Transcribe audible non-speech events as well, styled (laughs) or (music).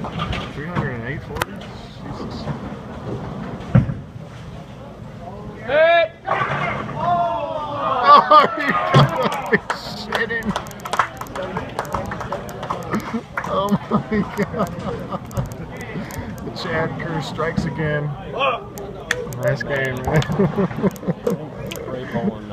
308 Oh. (laughs) Oh my god. (laughs) The Chad crew strikes again. Nice game, man. (laughs) Great bowling.